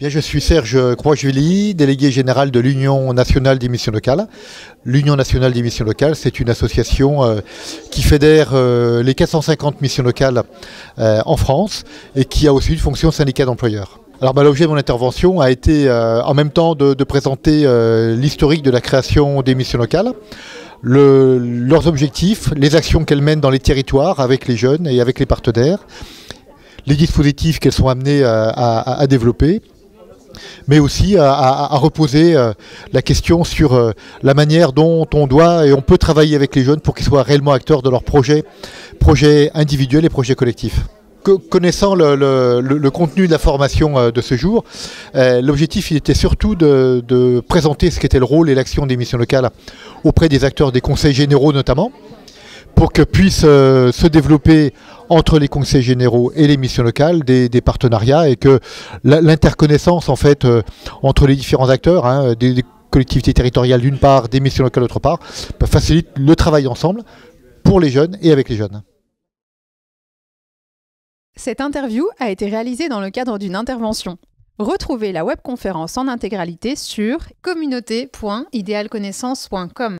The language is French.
Bien, je suis Serge Croix-Julie, délégué général de l'Union nationale des missions locales. L'Union nationale des missions locales, c'est une association euh, qui fédère euh, les 450 missions locales euh, en France et qui a aussi une fonction syndicat d'employeurs. Alors bah, l'objet de mon intervention a été en même temps de, présenter l'historique de la création des missions locales, leurs objectifs, les actions qu'elles mènent dans les territoires avec les jeunes et avec les partenaires, les dispositifs qu'elles sont amenées à développer mais aussi à, reposer euh, la question sur euh, la manière dont on doit et on peut travailler avec les jeunes pour qu'ils soient réellement acteurs de leurs projets, projets individuels et projets collectifs. Connaissant le, contenu de la formation euh, de ce jour, l'objectif était surtout de, présenter ce qu'était le rôle et l'action des missions locales auprès des acteurs des conseils généraux notamment, pour que puissent euh, se développer entre les conseils généraux et les missions locales des, partenariats et que l'interconnaissance en fait euh, entre les différents acteurs, hein, des, collectivités territoriales d'une part, des missions locales d'autre part, bah, facilite le travail ensemble pour les jeunes et avec les jeunes. Cette interview a été réalisée dans le cadre d'une intervention. Retrouvez la webconférence en intégralité sur communauté.idealconnaissance.com.